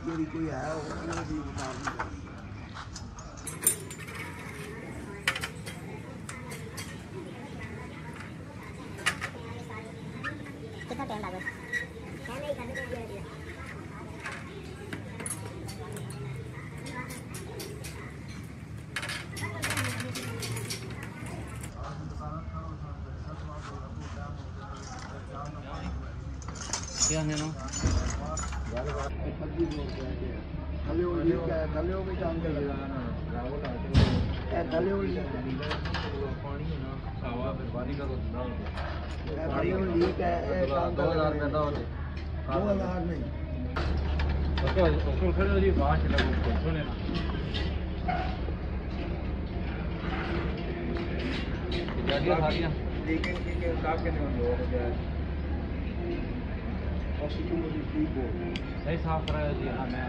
jadi ku ya jadi kita pengen bagus karena ikan itu dia dia Yeah, I know. दो हज़ार नहीं उसको उसको खड़े हो जी बाहर चला वो सुने ना लेकिन कि के काम हो गया और सिक्योर में ठीक हो सही साफ कराया जी हाँ मैं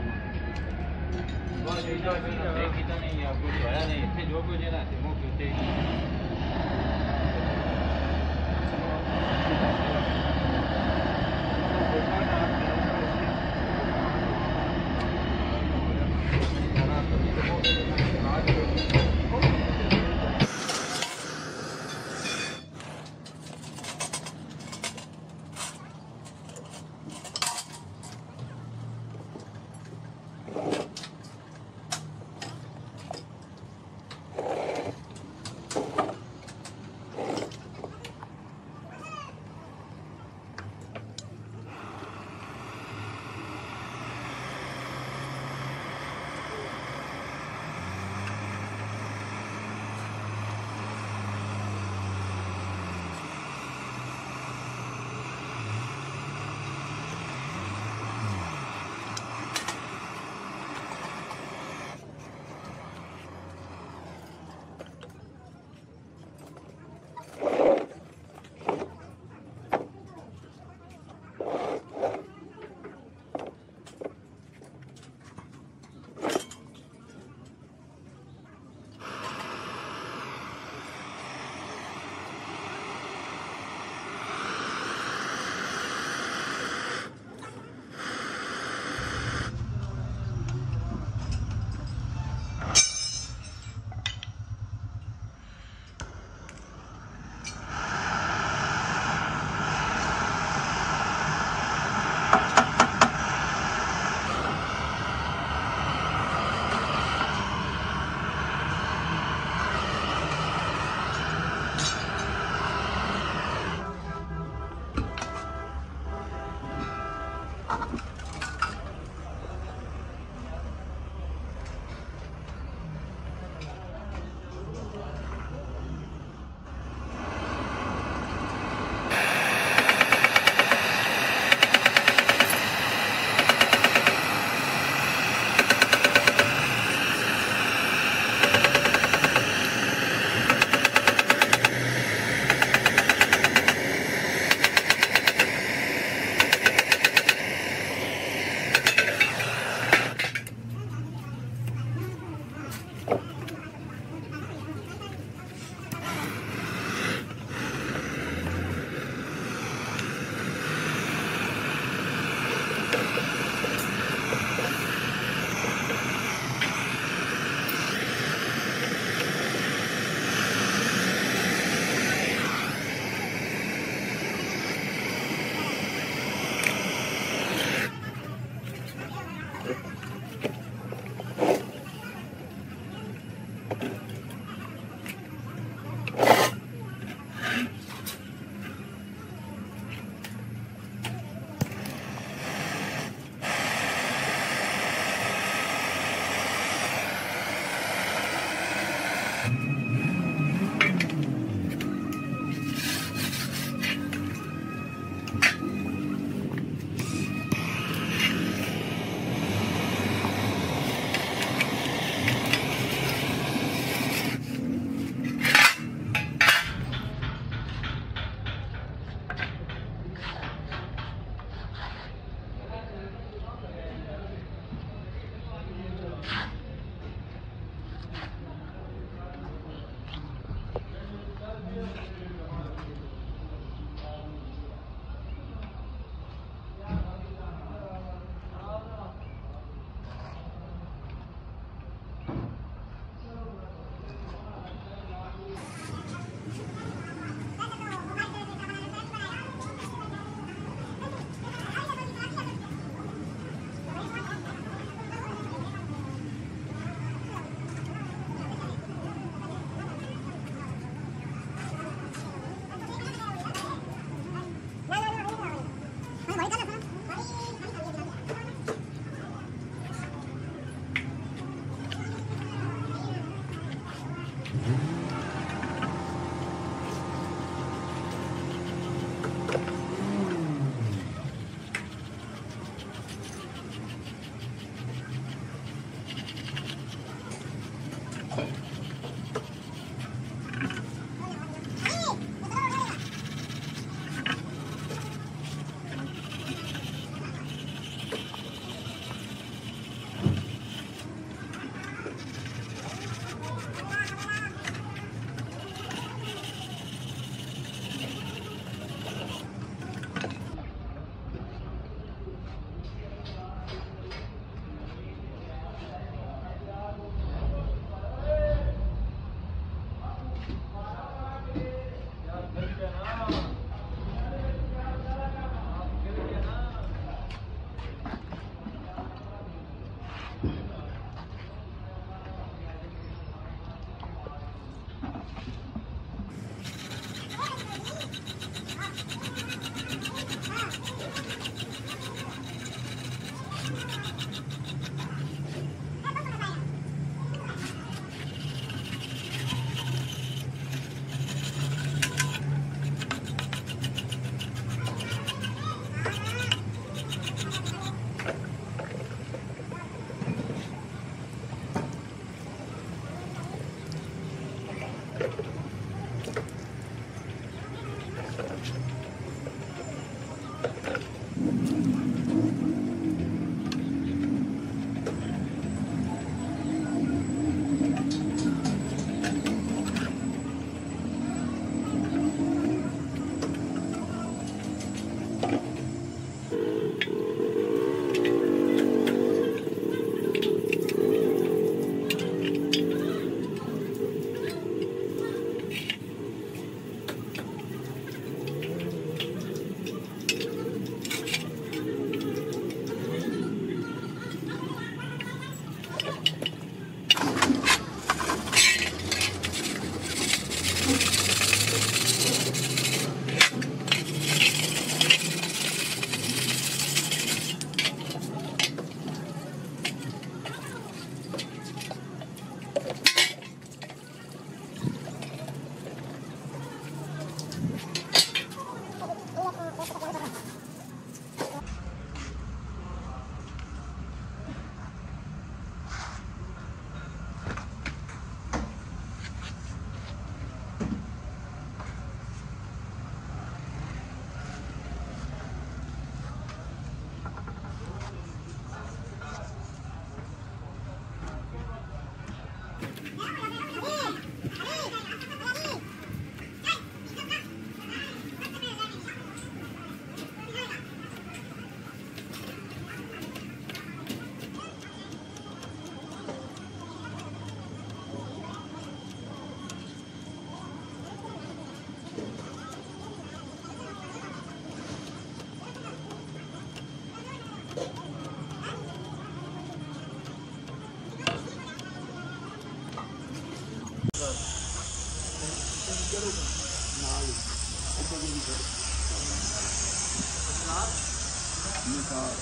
बस ये जो देखी तो नहीं है कुछ होया नहीं इतने जो कुछ है ना ते uh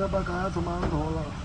要把高压总扳头了。